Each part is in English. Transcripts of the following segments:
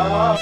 Oh.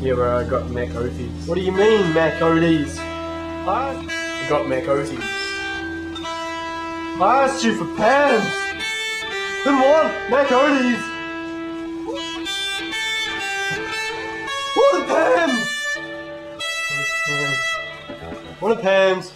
Yeah, bro, I got Mac Oties. What do you mean, Mac Odie's? I got Mac Oties. I asked you for Pams! Then what? Mac Odie's! What are Pams? What? What are Pams?